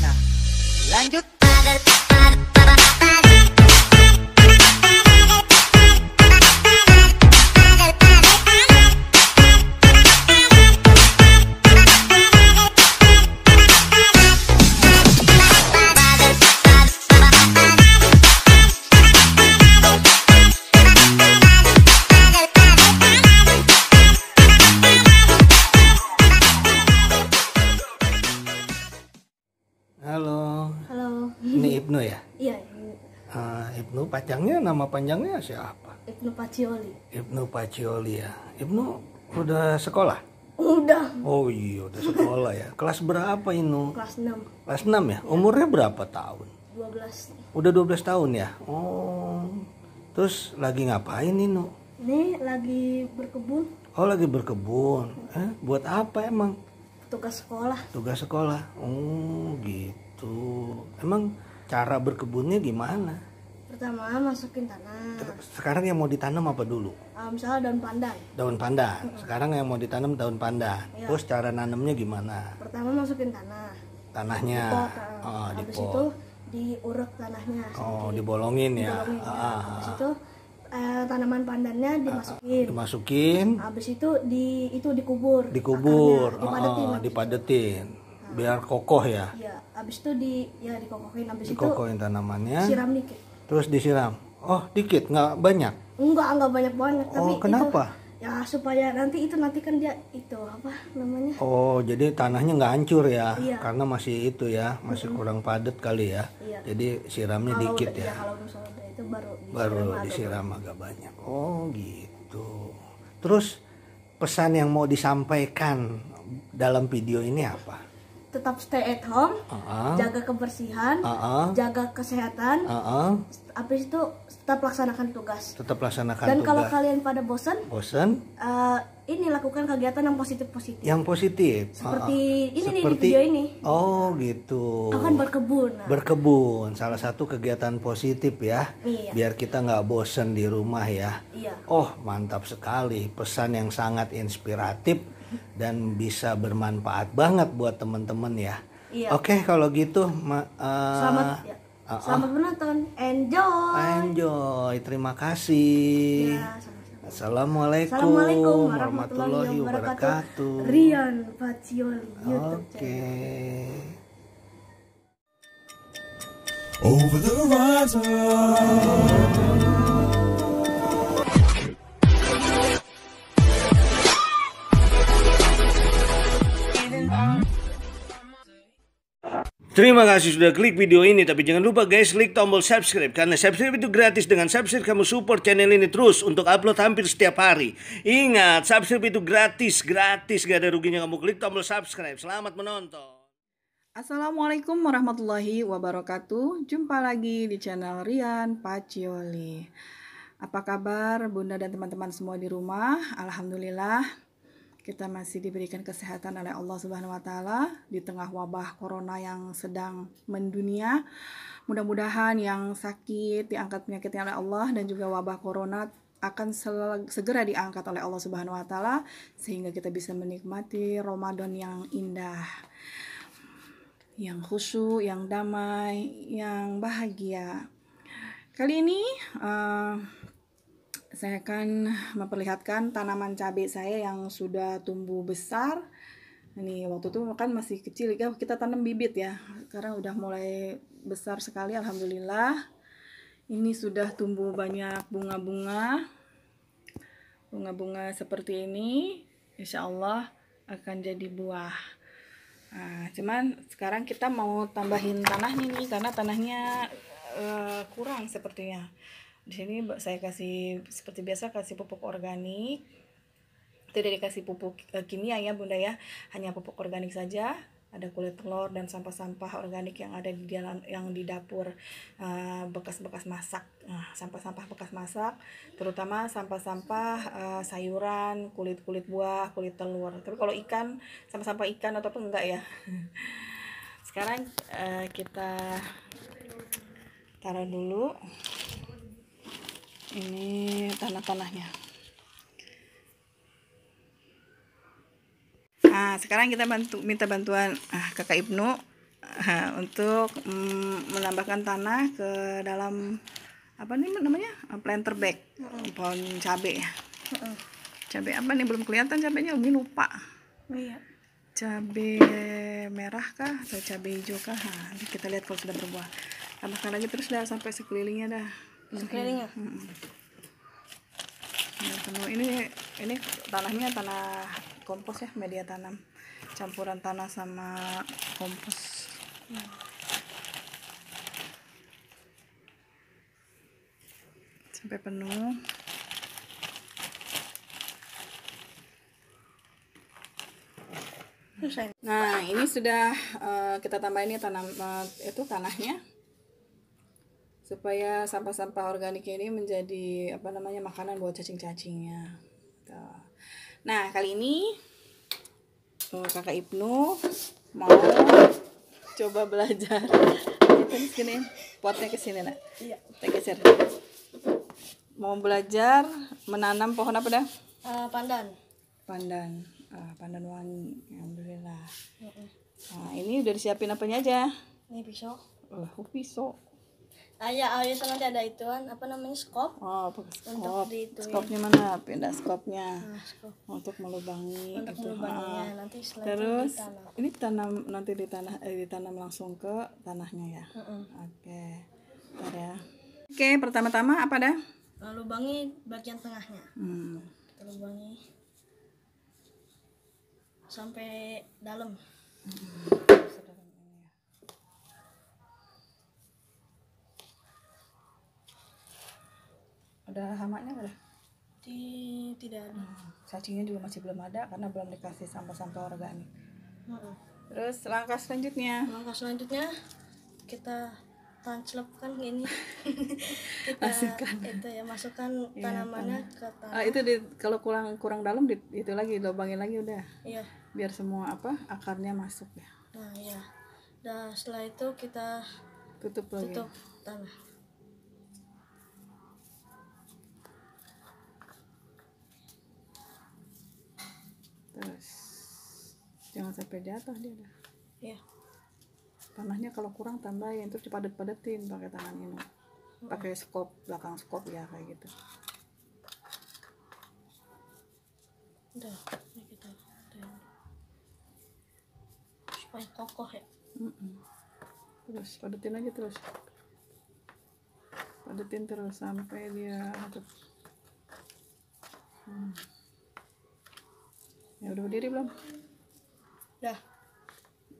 Bagaimana? Lanjut. Ah, Ibnu panjangnya nama panjangnya siapa? Ibnu Pacioli. Ibnu Pacioli ya. Ibnu udah sekolah? Udah Oh iya udah sekolah ya. Kelas berapa Inu? kelas 6, Kelas 6 ya? Umurnya berapa tahun? 12. Udah 12 tahun ya? Oh. Terus lagi ngapain Inu? Ini lagi berkebun, Oh lagi berkebun. Eh, buat apa emang? tugas sekolah. Tugas sekolah. Oh gitu. Emang cara berkebunnya gimana? Pertama masukin tanah. Sekarang yang mau ditanam apa dulu? Ah, misalnya daun pandan. Daun pandan. Sekarang yang mau ditanam daun pandan. Iya. Terus cara nanamnya gimana? Pertama masukin tanah. Tanahnya. Pot. Oh, ah. di Habis pot. itu diurek tanahnya. Oh, sedikit. dibolongin ya. Dibolongin, ya. Ah, Habis ah. itu eh, tanaman pandannya dimasukin. Dimasukin, Habis itu di itu dikubur. dikubur, Akarnya, dipadetin. oh, dipadetin. Biar kokoh ya. Iya, habis itu di ya dikokohin. Habis itu Dikokohin tanamannya. siram dikit. Terus disiram. Oh, dikit, nggak banyak. Enggak, enggak banyak. Tapi Oh, kenapa? Itu, ya supaya nanti itu nanti kan dia itu apa namanya? Oh, jadi tanahnya nggak hancur ya, Iya. karena masih itu ya, masih kurang padat kali ya. Iya. Jadi siramnya Kalau dikit udah- ya. kalau misalnya udah itu baru disiram baru agak disiram agak banyak. Oh gitu. Terus pesan yang mau disampaikan dalam video ini apa? Tetap stay at home, Ah, jaga kebersihan, ah, jaga kesehatan. ah. Habis itu tetap laksanakan tugas. tetap laksanakan Dan kalau tugas. kalian pada bosan, Bosen? eh, ini lakukan kegiatan yang positif-positif. Yang positif. Seperti ah. ini nih di video ini. Oh gitu. Akan berkebun. Nah, Berkebun, salah satu kegiatan positif ya. Iya. Biar kita nggak bosen di rumah ya. iya. Oh mantap sekali, pesan yang sangat inspiratif dan bisa bermanfaat banget buat teman-teman ya. Iya. Oke kalau gitu, ma- eh, Selamat ya. ah. Selamat menonton. Enjoy. enjoy, terima kasih. Ya, sama-sama. Assalamualaikum, Assalamualaikum warahmatullahi wabarakatuh. Rian Pacioli YouTube Oke. Over the horizon. Terima kasih sudah klik video ini Tapi jangan lupa guys klik tombol subscribe Karena subscribe itu gratis Dengan subscribe kamu support channel ini terus Untuk upload hampir setiap hari Ingat subscribe itu gratis Gratis gak ada ruginya kamu klik tombol subscribe Selamat menonton Assalamualaikum warahmatullahi wabarakatuh. Jumpa lagi di channel Rian Pacioli. Apa kabar Bunda dan teman-teman semua di rumah? Alhamdulillah kita masih diberikan kesehatan oleh Allah Subhanahu wa taala di tengah wabah corona yang sedang mendunia. Mudah-mudahan yang sakit diangkat penyakitnya oleh Allah dan juga wabah corona akan segera diangkat oleh Allah Subhanahu wa taala sehingga kita bisa menikmati Ramadan yang indah yang khusyuk, yang damai, yang bahagia. Kali ini eh, saya akan memperlihatkan tanaman cabai saya yang sudah tumbuh besar. Ini waktu itu kan masih kecil ya kita tanam bibit ya. Sekarang udah mulai besar sekali alhamdulillah. Ini sudah tumbuh banyak bunga-bunga. Bunga-bunga seperti ini insya Allah akan jadi buah. Nah, cuman sekarang kita mau tambahin tanah nih karena tanahnya eh, kurang sepertinya. Di sini saya kasih seperti biasa kasih pupuk organik. Tidak dikasih pupuk eh, kimia ya Bunda ya, hanya pupuk organik saja. Ada kulit telur dan sampah-sampah organik yang ada di dalam yang di dapur eh, bekas-bekas masak. Nah, sampah-sampah bekas masak, terutama sampah-sampah eh, sayuran, kulit-kulit buah, kulit telur. Tapi kalau ikan, sampah-sampah ikan ataupun enggak ya. Sekarang eh, kita taruh dulu ini tanah-tanahnya. Nah, sekarang kita bantu minta bantuan ah, Kakak Ibnu Nah, untuk mm, menambahkan tanah ke dalam apa nih namanya? Planter bag. Pohon cabe ya. Heeh. cabe apa nih? Belum kelihatan cabenya Umi lupa. Oh iya. cabe merah kah atau cabe hijau kah? Nah, kita lihat kalau sudah berbuah. Tambahkan lagi terus dah sampai sekelilingnya dah Sekelilingnya. Biar penuh. ini ini tanahnya tanah kompos ya media tanam campuran tanah sama kompos sampai penuh. Nah, ini sudah eh, kita tambahin ya tanam eh, itu tanahnya supaya sampah-sampah organik ini menjadi apa namanya makanan buat cacing-cacingnya. Nah, kali ini eh, Kakak Ibnu mau coba belajar. Itu sini, potnya ke sini, Nak. Iya. Kita geser. Mau belajar menanam pohon apa dah? Eh, pandan. Pandan. Ah, pandan wangi. Alhamdulillah. Heeh. Nah, ini udah disiapin apanya aja? Ini pisau. Oh, pisau. Ayah, ayah itu nanti ada ituan apa namanya skop. Oh, pakai Untuk skop. diituin. Skopnya mana? Pindah skopnya. Nah, skop. Untuk melubangi Untuk itu. melubanginya Ah. nanti Terus ditanam. ini tanam nanti ditanah eh, ditanam langsung ke tanahnya ya. Oke. Bentar ya. Oke, pertama-tama apa dah? Nah, lubangi bagian tengahnya. Hmm. Kita lubangi sampai dalam. Ada hamanya nggak dah? Di tidak ada. Cacingnya juga masih belum ada karena belum dikasih sampah-sampah organik. Heeh. Terus langkah selanjutnya Langkah selanjutnya kita tancelupkan ini. kita Masukkan. itu ya masukkan Iya, tanamannya ke tanah. Ah, itu di, kalau kurang kurang dalam di, itu lagi lubangin lagi udah Iya. biar semua apa akarnya masuk ya Nah, iya. Nah, setelah itu kita tutup lagi tutup tanah. Terus jangan sampai jatuh dia dah. Iya. tanahnya kalau kurang tambahin terus dipadet padetin pakai tangan ini pakai skop belakang skop ya kayak gitu Udah, ini kita udah. supaya kokoh ya. Terus padetin aja terus padetin terus sampai dia tuh. Hmm. Ya udah berdiri belum Udah,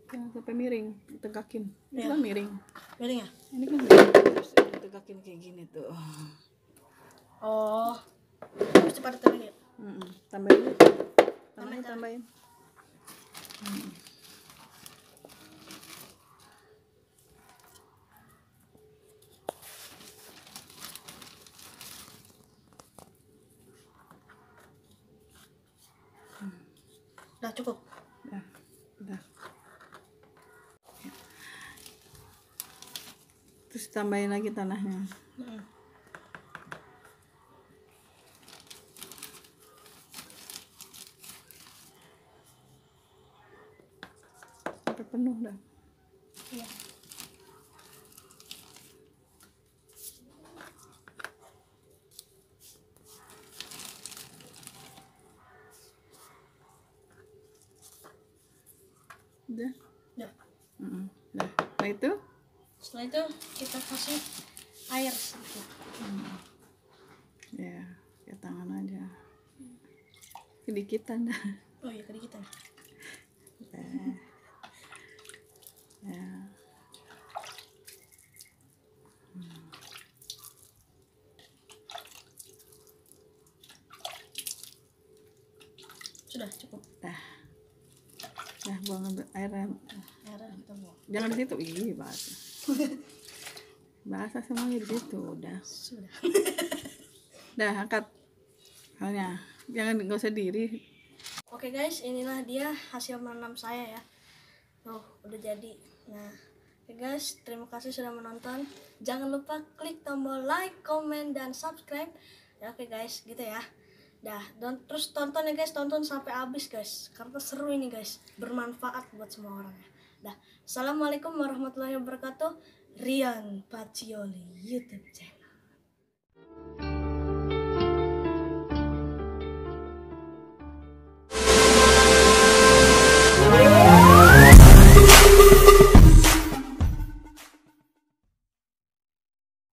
jangan sampai miring tegakin ini Iya. kan miring miring ya? ini kan miring terus tegakin kayak gini tuh Oh. Harus cepat ya? Mm-mm. tambahin aja. tambahin tambahin Mm. Udah cukup. Udah, udah. Terus tambahin lagi tanahnya. Mm. Sampai penuh dah. Iya. Udah. Udah. Mm-mm. Udah. Nah itu Setelah itu kita kasih air sedikit. ya, ya tangan aja. Sedikitan dah. Oh iya, kedikitan. Eh. Ya. Sudah cukup. Dah. Dah buang kita buang. Jangan di situ. Ih, bahasa. Bahasa semuanya di situ udah. Sudah. Dah angkat. Soalnya jangan nggak usah diri. Oke guys, inilah dia hasil menanam saya ya. Tuh, udah jadi. Nah, oke guys, terima kasih sudah menonton. Jangan lupa klik tombol like, comment, dan subscribe. Ya, oke guys, gitu ya. Dah, dan terus tonton ya guys, tonton sampai habis guys. Karena seru ini guys, bermanfaat buat semua orang ya. Dah. Assalamualaikum warahmatullahi wabarakatuh. Rian Pacioli YouTube channel.